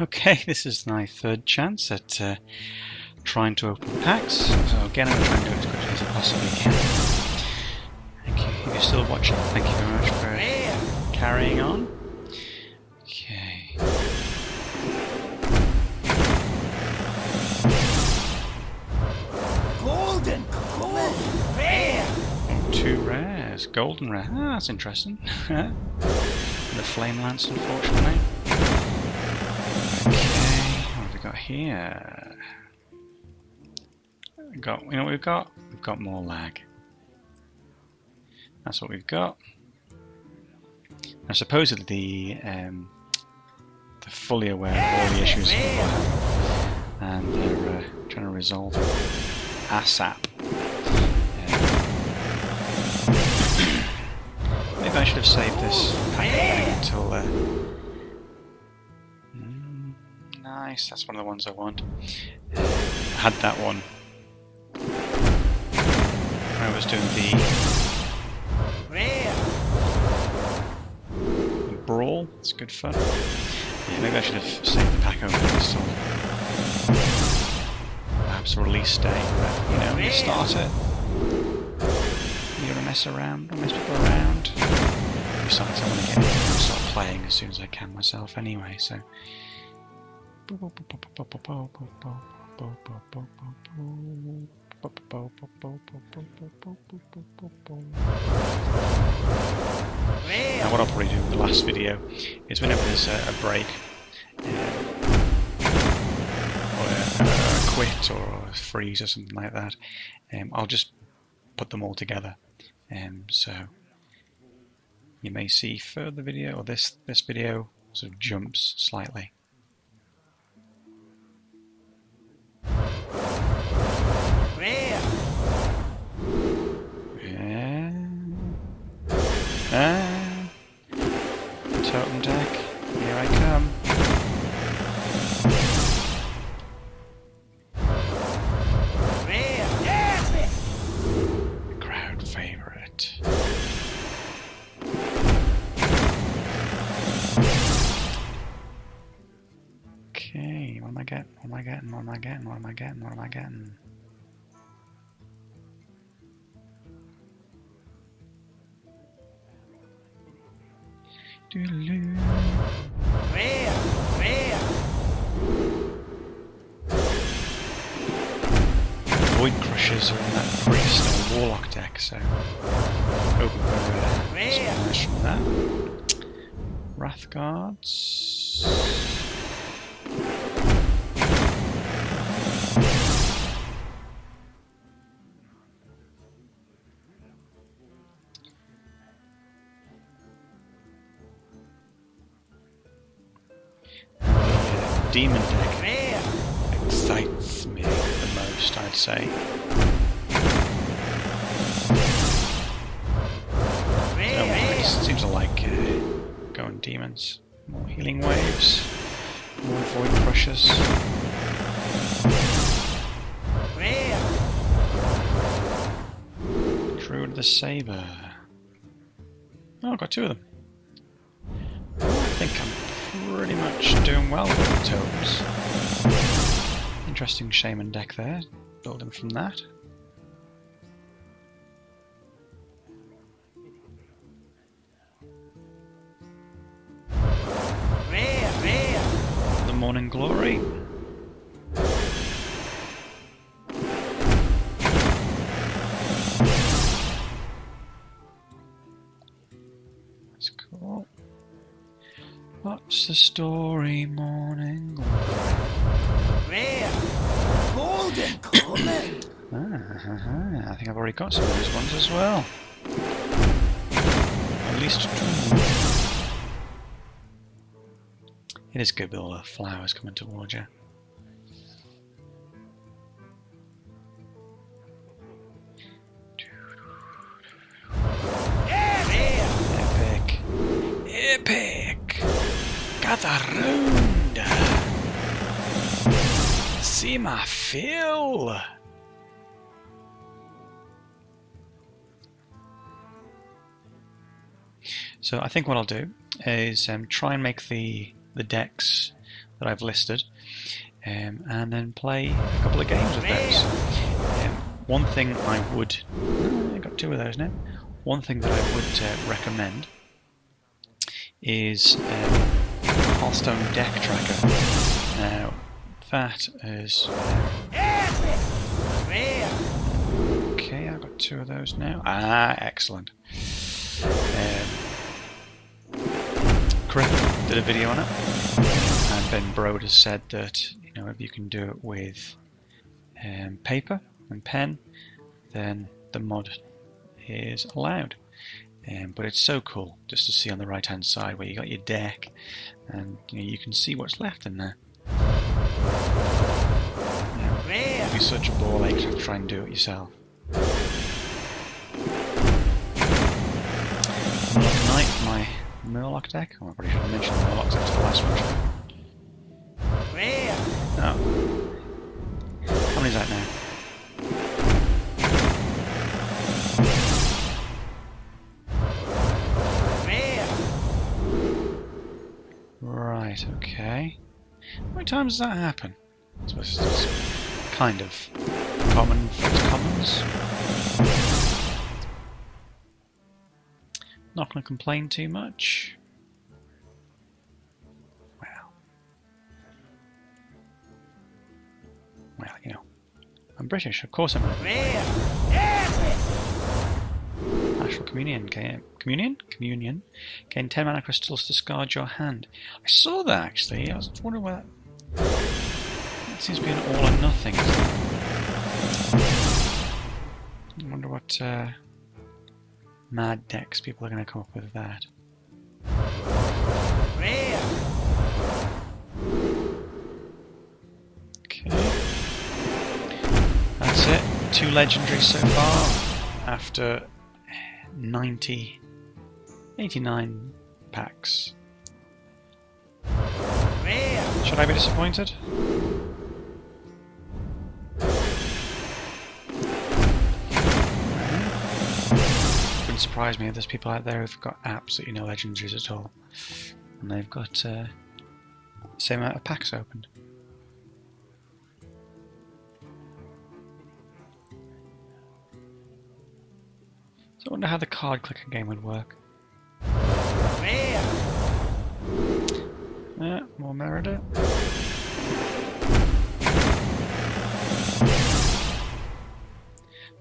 Okay, this is my third chance at uh, trying to open packs, so again I'm going to do it as quickly as I possibly can. Thank you. If you're still watching, thank you very much for carrying on. Okay. Golden, gold, rare. Two rares. Golden rare. Ah, that's interesting. the Flame Lance, unfortunately. Got here? We got, you know what we've got? We've got more lag. That's what we've got. Now, supposedly the um, they're fully aware of all the issues and they're uh, trying to resolve it ASAP. Maybe I should have saved this until. Uh, nice, that's one of the ones I want. I had that one. I was doing the Brawl. It's good fun. Yeah, maybe I should have saved the pack opening still. Perhaps release day, but, you know, you start it. You gotta mess around, mess people around. Besides, I want to get start playing as soon as I can myself anyway, so. Now what I'll probably do in the last video is whenever there's a, a break, um, or a, a quit or a freeze or something like that, um, I'll just put them all together. Um, so you may see further video, or this, this video sort of jumps slightly. Ah. Totem deck, here I come. Crowd favorite. Okay, what am I getting? What am I getting? What am I getting? What am I getting? What am I getting? Rare. Rare. Void Crushers are in that Priest Warlock deck, so hoping uh, Rare. some from that. Wrath Guards. Demon deck excites me the most, I'd say. It seems to like uh, going demons. More healing waves, more void crushers. Rare. Druid the Saber. Oh, I've got two of them. I think I'm pretty much doing well with the totems. Interesting shaman deck there. Building from that. The Morning Glory. That's cool. What's the story, Morning Rare. Golden, golden. Ah, I think I've already got some of these ones as well. At least two. It is good with all the flowers coming towards you. Epic. Epic! Gather round! See my fill! So I think what I'll do is um, try and make the the decks that I've listed, um, and then play a couple of games with those. Um, one thing I would, I got two of those now. One thing that I would uh, recommend is Hearthstone Deck Tracker. Now that is okay. I've got two of those now. Ah, excellent. Um, Chris did a video on it, and Ben Brode has said that you know if you can do it with um, paper and pen, then the mod is allowed. Um, but it's so cool just to see on the right hand side where you got your deck, and you, know, you can see what's left in there. Yeah, it'd be such a ball ache to try and do it yourself. For my Murloc deck. Oh, I probably should have mentioned Murlocs after the last one. Oh. How many is that now? Right, okay. How many times does that happen? I suppose it's kind of common for commons. Not going to complain too much. Well. Well, you know. I'm British, of course I'm Communion. Communion? Communion. Gain 10 mana crystals to discard your hand. I saw that actually. I was wondering where that. That seems to be an all or nothing. I wonder what uh, mad decks people are going to come up with that. Okay. That's it. Two legendaries so far after 90, 89 packs. Should I be disappointed? Wouldn't surprise me if there's people out there who've got absolutely no legendaries at all. And they've got uh, the same amount of packs opened. So I wonder how the card clicker game would work. Yeah, uh, more Merida.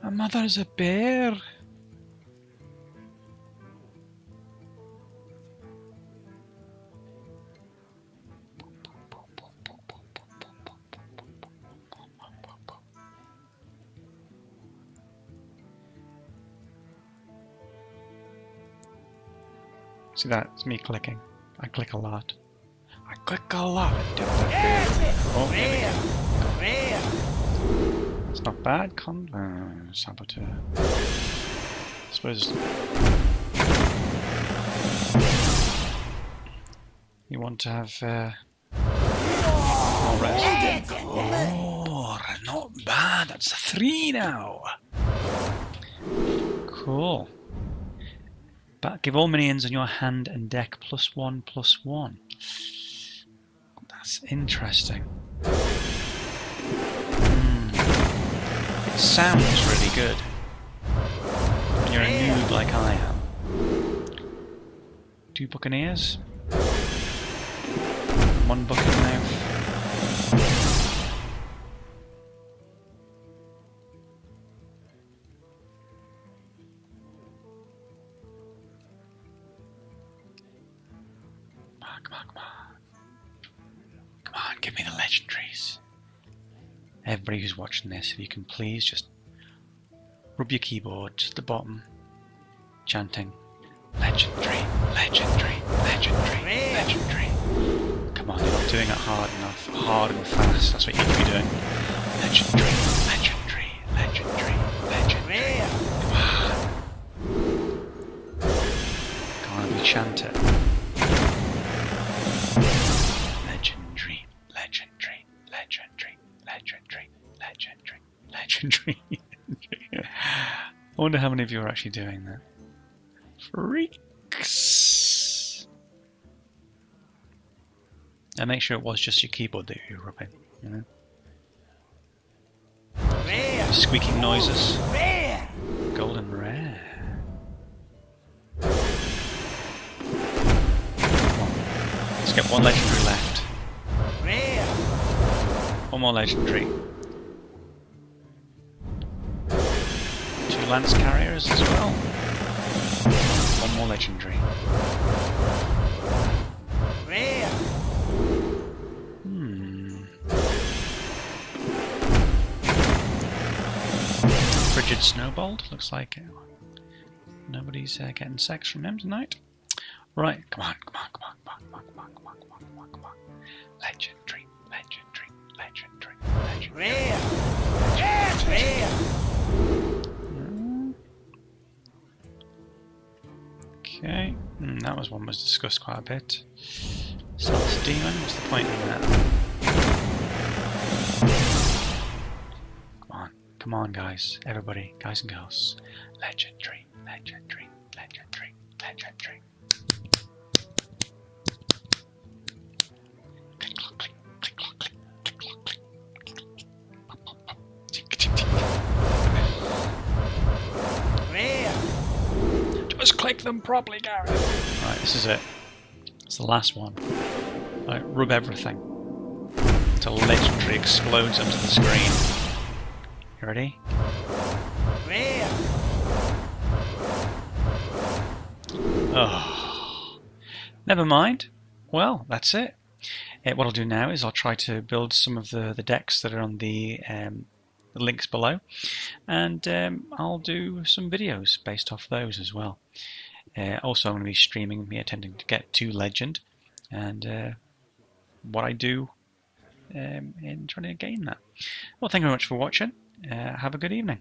My mother's a bear. See that? It's me clicking. I click a lot. I click a lot. Oh, it's not bad. Con uh, saboteur. I suppose you want to have uh, more rest. Oh, not bad. That's three now. Cool. But give all minions on your hand and deck plus one, plus one. That's interesting. Mm. Sounds really good. When you're a noob like I am. Two buccaneers. One bucket Come on, come on. Come on, give me the legendaries. Everybody who's watching this, if you can please just rub your keyboard just the bottom, chanting legendary, legendary, legendary, legendary. Come on, you're not doing it hard enough, hard and fast. That's what you need to be doing. Legendary, legendary, legendary, legendary. Come on. Can't we chant it? I wonder how many of you are actually doing that. Freaks. And make sure it was just your keyboard that you were rubbing. You know, Rare. squeaking noises. Rare. Golden rare. Let's get one legendary left. Rare. One more legendary. Lance carriers as well. One more legendary. Rare. Hmm. Frigid Snobold. Looks like nobody's uh, getting sex from him tonight. Right, come on, come on, come on, come on, come on, come on, come on, come on, come on. Legendary, legendary, legendary, legendary. Rare. Rare. Hmm. Okay, hmm, that was one was discussed quite a bit. Stealth Demon, what's the point in that? Come on, come on guys, everybody, guys and girls. Legendary, legendary, legendary, legendary. Just click them properly, Gareth. Right, this is it. It's the last one. Right, rub everything until legendary explodes onto the screen. You ready? Rare. Oh, never mind. Well, that's it. Uh, what I'll do now is I'll try to build some of the, the decks that are on the, um, the links below, and um, I'll do some videos based off those as well. Uh, also, I'm going to be streaming me attempting to get to Legend, and uh, what I do um, in trying to gain that. Well, thank you very much for watching. Uh, have a good evening.